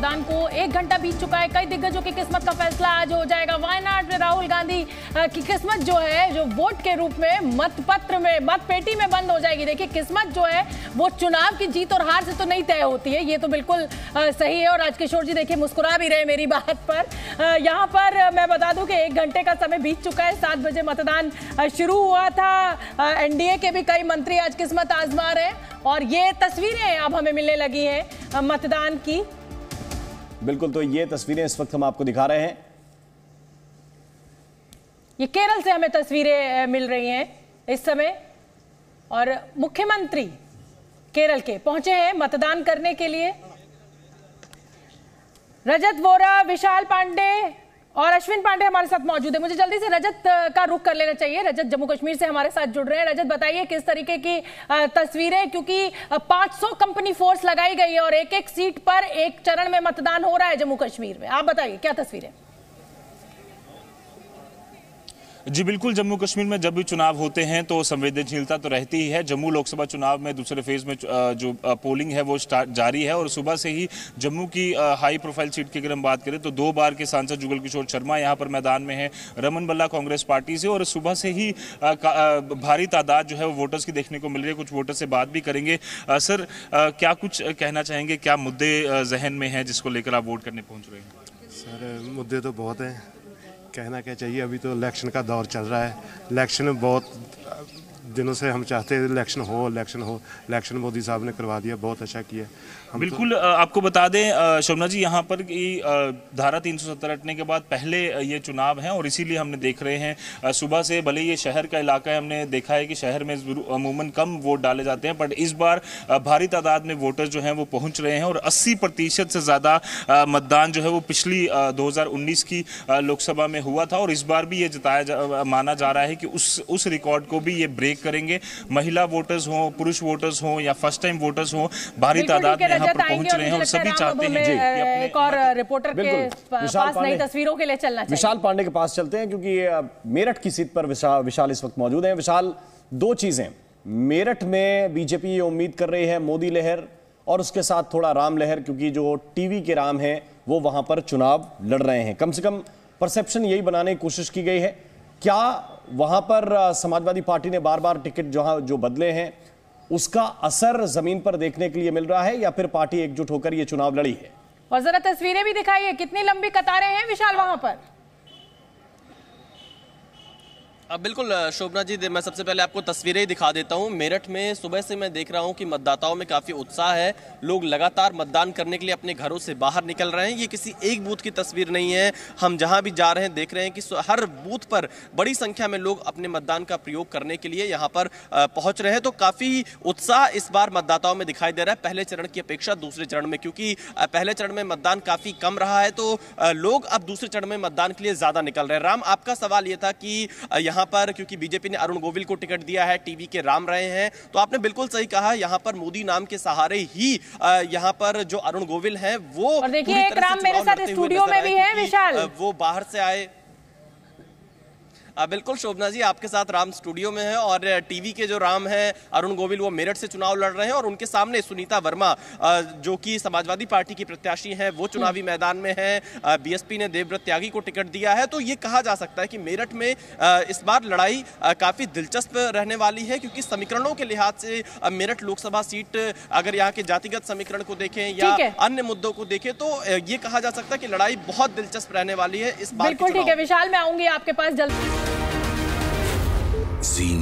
मतदान को एक घंटा बीत चुका है। कई दिग्गजों की किस्मत का फैसला आज हो जाएगा। वायनाड में राहुल गांधी की किस्मत जो है, जो वोट के रूप में मत पत्र में मत पेटी में बंद हो जाएगी। देखिए, किस्मत जो है, वो चुनाव की जीत और हार से तो नहीं तय होती है। ये तो बिल्कुल सही है। और राजकिशोर जी, देखिए, मुस्कुरा भी रहे मेरी बात पर। यहाँ पर मैं बता दूँ कि एक घंटे का समय बीत चुका है। सात बजे मतदान शुरू हुआ था। एनडीए के भी कई मंत्री आज किस्मत आजमा रहे हैं। और ये तस्वीरें अब हमें मिलने लगी हैं मतदान की। बिल्कुल तो ये तस्वीरें इस वक्त हम आपको दिखा रहे हैं। ये केरल से हमें तस्वीरें मिल रही हैं इस समय। और मुख्यमंत्री केरल के पहुँचे हैं मतदान करने के लिए। रजत वोरा, विशाल पांडे और अश्विन पांडे हमारे साथ मौजूद है। मुझे जल्दी से रजत का रुख कर लेना चाहिए। रजत जम्मू कश्मीर से हमारे साथ जुड़ रहे हैं। रजत बताइए किस तरीके की तस्वीरें? क्योंकि अ, 500 कंपनी फोर्स लगाई गई है और एक एक सीट पर एक चरण में मतदान हो रहा है जम्मू कश्मीर में। आप बताइए क्या तस्वीरें? जी, बिल्कुल, जम्मू कश्मीर में जब भी चुनाव होते हैं तो संवेदनशीलता तो रहती ही है। जम्मू लोकसभा चुनाव में दूसरे फ़ेज़ में जो पोलिंग है वो स्टार्ट जारी है और सुबह से ही जम्मू की हाई प्रोफ़ाइल सीट की अगर हम बात करें तो दो बार के सांसद जुगल किशोर शर्मा यहाँ पर मैदान में है रमन बल्ला कांग्रेस पार्टी से और सुबह से ही भारी तादाद जो है वो वोटर्स की देखने को मिल रही है। कुछ वोटर से बात भी करेंगे। सर क्या कुछ कहना चाहेंगे? क्या मुद्दे जहन में हैं जिसको लेकर आप वोट करने पहुँच रहे हैं? सर, मुद्दे तो बहुत हैं। कहना क्या चाहिए? अभी तो इलेक्शन का दौर चल रहा है। इलेक्शन बहुत दिनों से हम चाहते हैं इलेक्शन हो इलेक्शन हो। इलेक्शन मोदी साहब ने करवा दिया बहुत अच्छा किया। हम तो- बिल्कुल अ, आपको बता दें शोभना जी यहाँ पर कि धारा 370 हटने के बाद पहले ये चुनाव हैं और इसीलिए हमने देख रहे हैं। सुबह से भले ये शहर का इलाका है हमने देखा है कि शहर में अमूमन कम वोट डाले जाते हैं बट इस बार भारी तादाद में वोटर जो हैं वो पहुँच रहे हैं और 80 प्रतिशत से ज़्यादा मतदान जो है वो पिछली 2019 की लोकसभा में हुआ था और इस बार भी ये जताया माना जा रहा है कि उस उस रिकॉर्ड को भी ये ब्रेक करेंगे। महिला वोटर्स हों पुरुष वोटर्स हों या फ़र्स्ट टाइम वोटर्स हों भारी तादाद में यहाँ पर पहुँच रहे हैं और सभी चाहते हैं एक और रिपोर्टर के विशाल पास नई पांडे। तस्वीरों के लिए चलना विशाल पांडे के पास चलते हैं क्योंकि मेरठ की सीट पर विशाल विशाल इस वक्त मौजूद हैं। विशाल दो चीज़ें। मेरठ में बीजेपी ये उम्मीद कर रही है मोदी लहर और उसके साथ थोड़ा राम लहर क्योंकि जो टीवी के राम हैं वो वहाँ पर चुनाव लड़ रहे हैं। कम से कम परसेप्शन यही बनाने की कोशिश की गई है। क्या वहाँ पर समाजवादी पार्टी ने बार बार टिकट जहाँ जो बदले हैं, उसका असर ज़मीन पर देखने के लिए मिल रहा है या फिर पार्टी एकजुट होकर ये चुनाव लड़ी है? और जरा तस्वीरें भी दिखाइए, कितनी लंबी कतारें हैं विशाल वहाँ पर। बिल्कुल शोभना जी मैं सबसे पहले आपको तस्वीरें ही दिखा देता हूँ। मेरठ में सुबह से मैं देख रहा हूँ कि मतदाताओं में काफ़ी उत्साह है। लोग लगातार मतदान करने के लिए अपने घरों से बाहर निकल रहे हैं। ये किसी एक बूथ की तस्वीर नहीं है। हम जहाँ भी जा रहे हैं देख रहे हैं कि हर बूथ पर बड़ी संख्या में लोग अपने मतदान का प्रयोग करने के लिए यहाँ पर पहुँच रहे हैं। तो काफ़ी उत्साह इस बार मतदाताओं में दिखाई दे रहा है पहले चरण की अपेक्षा दूसरे चरण में क्योंकि पहले चरण में मतदान काफ़ी कम रहा है। तो लोग अब दूसरे चरण में मतदान के लिए ज़्यादा निकल रहे हैं। राम आपका सवाल ये था कि अ, यहाँ पर क्योंकि बीजेपी ने अरुण गोविल को टिकट दिया है टीवी के राम रहे हैं तो आपने बिल्कुल सही कहा यहाँ पर मोदी नाम के सहारे ही यहाँ पर जो अरुण गोविल है वो देखिए, एक राम मेरे साथ स्टूडियो में भी है, विशाल। वो बाहर से आए बिल्कुल शोभना जी आपके साथ राम स्टूडियो में है और टीवी के जो राम हैं अरुण गोविल वो मेरठ से चुनाव लड़ रहे हैं और उनके सामने सुनीता वर्मा जो कि समाजवादी पार्टी की प्रत्याशी हैं वो चुनावी मैदान में हैं। बीएसपी ने देवव्रत त्यागी को टिकट दिया है। तो ये कहा जा सकता है कि मेरठ में इस बार लड़ाई काफ़ी दिलचस्प रहने वाली है क्योंकि समीकरणों के लिहाज से मेरठ लोकसभा सीट अगर यहाँ के जातिगत समीकरण को देखें या अन्य मुद्दों को देखें तो ये कहा जा सकता है कि लड़ाई बहुत दिलचस्प रहने वाली है इस बार बिल्कुल ठीक है। विशाल मैं आऊँगी आपके पास जल्दी। Sie